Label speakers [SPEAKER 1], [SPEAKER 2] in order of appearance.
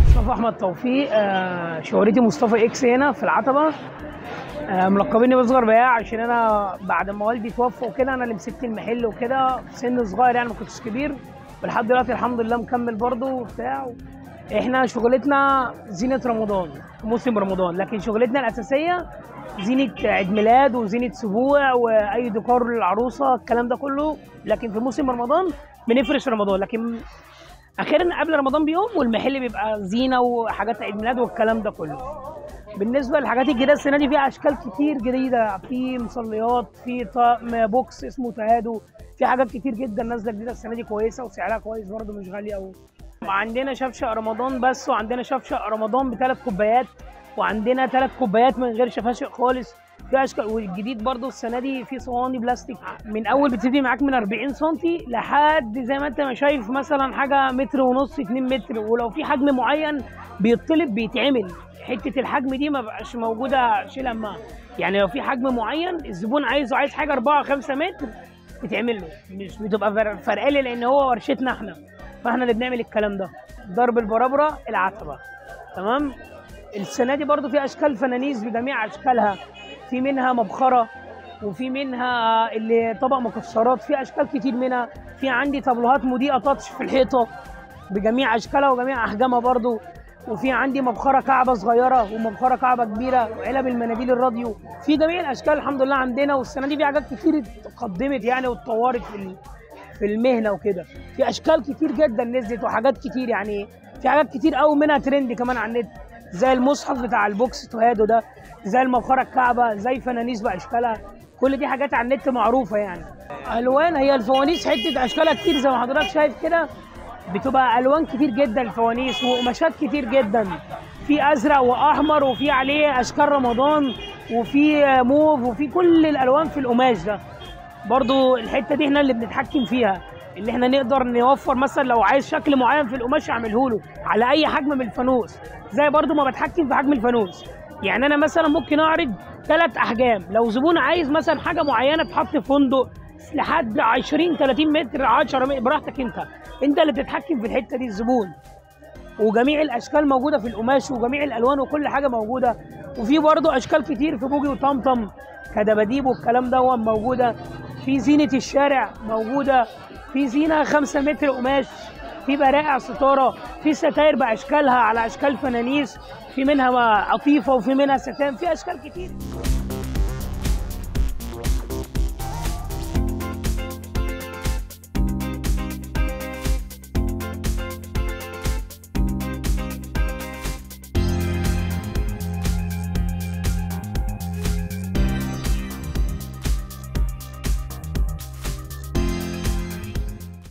[SPEAKER 1] مصطفى أحمد توفيق آه، شهرتي مصطفى إكس هنا في العتبة. آه، ملقبيني بصغر بياع عشان أنا بعد ما والدي توفى وكده أنا اللي مسكت المحل وكده. سن صغير يعني ما كنتش كبير. ولحد دلوقتي الحمد لله مكمل برضه وبتاع. إحنا شغلتنا زينة رمضان موسم رمضان. لكن شغلتنا الأساسية زينة عيد ميلاد وزينة سبوع وأي ديكور للعروسة الكلام ده كله. لكن في موسم رمضان بنفرش رمضان لكن أخيرا قبل رمضان بيوم والمحل بيبقى زينة وحاجات عيد ميلاد والكلام ده كله. بالنسبة للحاجات الجديدة السنة دي في أشكال كتير جديدة في مصليات في طقم box اسمه تهادوا في حاجات كتير جدا نازلة جديدة السنة دي كويسة وسعرها كويس برده مش غاليه قوي وعندنا شفشق رمضان بس وعندنا شفشق رمضان بثلاث كوبايات وعندنا ثلاث كوبايات من غير شفاشق خالص. في اشكال والجديد برضو السنة دي في صواني بلاستيك. من أول بتبتدي معاك من 40 سم لحد زي ما أنت ما شايف مثلا حاجة متر ونص 2 متر. ولو في حجم معين بيطلب بيتعمل. حتة الحجم دي ما بقاش موجودة شيل همها يعني لو في حجم معين الزبون عايزه عايز حاجة 4 5 متر بتعمل له. مش بتبقى فر- فرقالي لأن هو ورشتنا إحنا. فإحنا اللي بنعمل الكلام ده. ضرب البرابرة العتبة. تمام؟ السنة دي برضو في أشكال فنانيس بجميع أشكالها. في منها مبخرة وفي منها اللي طبق مكسرات في أشكال كتير منها. في عندي طابلوهات مضيئة تاتش في الحيطة بجميع أشكالها وجميع أحجامها برضو. وفي عندي مبخرة كعبة صغيرة ومبخرة كعبة كبيرة وعلب المناديل الراديو. في جميع الأشكال الحمد لله عندنا والسنة دي في حاجات كتير اتقدمت يعني واتطورت في في المهنة وكده. في أشكال كتير جدا نزلت وحاجات كتير يعني في حاجات كتير قوي منها ترند كمان على النت. زي المصحف بتاع ال box تهادوا ده زي المبخره الكعبة زي فنانيس باشكالها كل دي حاجات على النت معروفة يعني. ألوان هي الفوانيس حتة أشكالها كتير زي ما حضرتك شايف كده. بتبقى ألوان كتير جدا الفوانيس وقماشات كتير جدا. في أزرق وأحمر وفي عليه أشكال رمضان وفي موف وفي كل الألوان في القماش ده. برضو الحتة دي إحنا اللي بنتحكم فيها. اللي إحنا نقدر نوفر مثلا لو عايز شكل معين في القماش اعمله له على اي حجم من الفانوس. زي برضو ما بتحكم في حجم الفانوس. يعني أنا مثلا ممكن اعرض ثلاث احجام. لو زبون عايز مثلا حاجة معينة تحط في فندق لحد 20 30 متر 10 متر براحتك انت. انت اللي بتتحكم في الحتة دي الزبون. وجميع الأشكال موجودة في القماش وجميع الألوان وكل حاجة موجودة. وفي برضه أشكال كتير في بوجي وطمطم. كدباديب والكلام ده موجودة. في زينة الشارع موجودة. في زينة 5 متر قماش في برائع ستارة في ستاير بأشكالها على أشكال فنانيس في منها قطيفه وفي منها ستان في أشكال كتير.